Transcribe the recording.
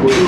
ഒരു